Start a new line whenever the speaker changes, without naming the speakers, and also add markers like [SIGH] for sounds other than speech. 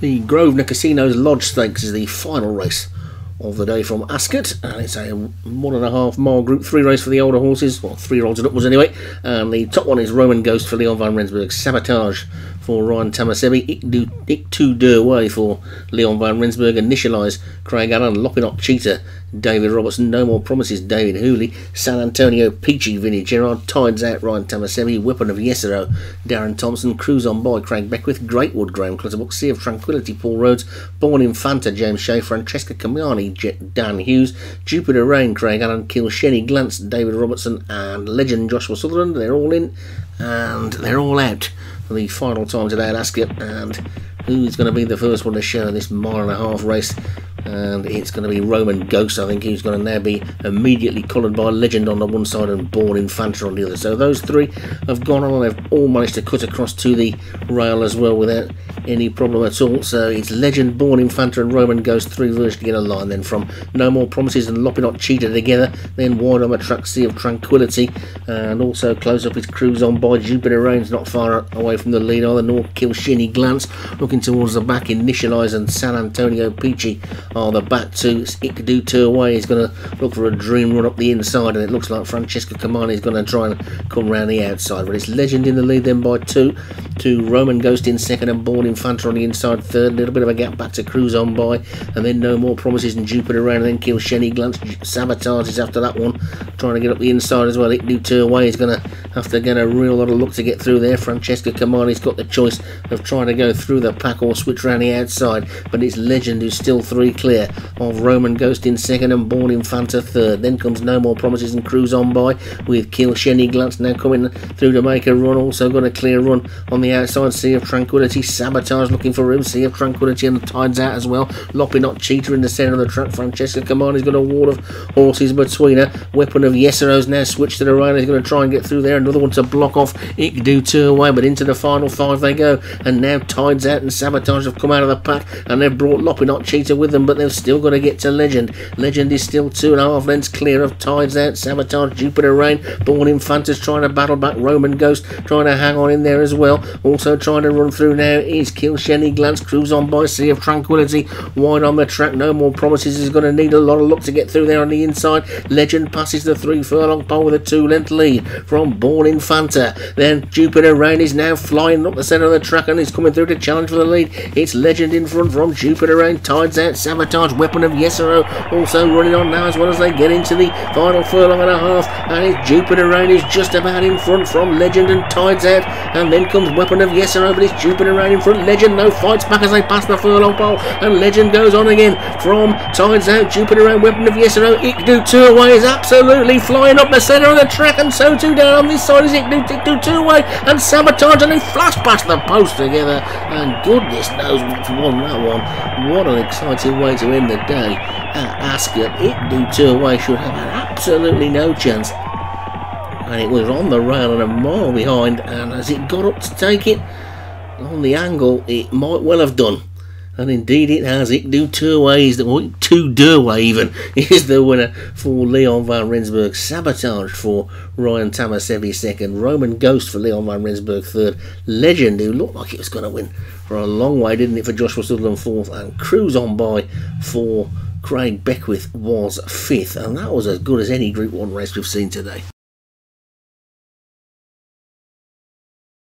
The Grosvenor Casinos Lodge Stakes is the final race of the day from Ascot, and it's a one and a half mile Group 3 race for the older horses, well, three year olds and upwards anyway. And the top one is Roman Ghost for Leon van Rensburg, Sabotage for Ryan Tamasebi, Ik Tu Way for Leon van Rensburg, Initialize Craig Allen, Lopinot Cheetah, David Robertson, No More Promises, David Hooley, San Antonio Peachy, Vinnie Gerard, Tides Out, Ryan Tamasebi, Weapon of Yesero, Darren Thompson, Cruise on Boy, Craig Beckwith, Greatwood, Graham Clutterbuck. Sea of Tranquility, Paul Rhodes, Born Infanta, James Shea, Francesca Cumani, Dan Hughes, Jupiter Rain, Craig Allen, Kilshenny, Glance, David Robertson, and Legend Joshua Sutherland. They're all in. And they're all out the final time today at Ascot. And who's going to be the first one to show this mile and a half race? and it's going to be Roman Ghost, I think, who's going to now be immediately collared by Legend on the one side and Born Infanta on the other. So those three have gone on and they've all managed to cut across to the rail as well without any problem at all. So it's Legend, Born Infanta and Roman Ghost, three versions in a line. Then from No More Promises and Lopinot Cheetah together, then wide on a track Sea of Tranquility, uh, and also close up his cruise on by Jupiter Rains, not far away from the lead either, nor Kilshenny Glance, looking towards the back, Initialize and San Antonio Peachy are the back two. It do two away. He's going to look for a dream run up the inside, and it looks like Francesco Cumani is going to try and come round the outside. But it's Legend in the lead then by two to Roman Ghost in second and Born Infanta on the inside third. A little bit of a gap back to Cruise on by, and then no more promises and Jupiter around, and then Kilshenny Glance sabotages after that one, trying to get up the inside as well. It do two away. He's going to have to get a real lot of luck to get through there. Francesco Cumani's got the choice of trying to go through the pack or switch around the outside, but it's Legend who's still three clear of Roman Ghost in second and Born Infanta third. Then comes No More Promises and Cruise on by with Kilshenny Glance now coming through to make a run. Also got a clear run on the outside. Sea of Tranquility. Sabotage looking for room. Sea of Tranquility and the tides out as well. Lopinot Cheetah in the centre of the track. Francesca Cumani's got a wall of horses between her. Weapon of Yesero's now switched to the right. He's going to try and get through there. Another one to block off. do two away, but into the final five they go. And now tides out and Sabotage have come out of the pack and they've brought Lopinot Cheetah with them, but they've still got to get to Legend. Legend is still two and a half lengths clear of Tides Out, Sabotage, Jupiter Rain, Born Infanta's trying to battle back, Roman Ghost trying to hang on in there as well. Also trying to run through now is Kilshenny, Glance, Cruise on by Sea of Tranquility, wide on the track, no more promises, is going to need a lot of luck to get through there on the inside. Legend passes the three furlong pole with a two length lead from Born Infanta. Then Jupiter Rain is now flying up the centre of the track and is coming through to challenge for the lead. It's Legend in front from Jupiter Rain, Tides Out, Sabotage, Weapon of Yesero also running on now as well as they get into the final furlong and a half. And it's Jupiter Rain is just about in front from Legend and Tides Out. And then comes Weapon of Yesero, but it's Jupiter Rain in front. Legend no fights back as they pass the furlong pole. And Legend goes on again from Tides Out. Jupiter Rain, Weapon of Yesero. Ikdu two away is absolutely flying up the centre of the track. And so too down on this side is Ikdu, Ikdu two-way And Sabotage and they flash past the post together. And goodness knows which won that one. What an exciting way to end the day uh, at Ascot. It do two away should have absolutely no chance. And it was on the rail and a mile behind. And as it got up to take it on the angle, it might well have done. And indeed it has. It do two ways. The two Durway even [LAUGHS] is the winner for Leon van Rensburg. Sabotage for Ryan Tamasebi second. Roman Ghost for Leon van Rensburg third. Legend who looked like it was going to win for a long way, didn't it, for Joshua Sutherland fourth. And Cruise on by for Craig Beckwith was fifth. And that was as good as any Group 1 race we've seen today.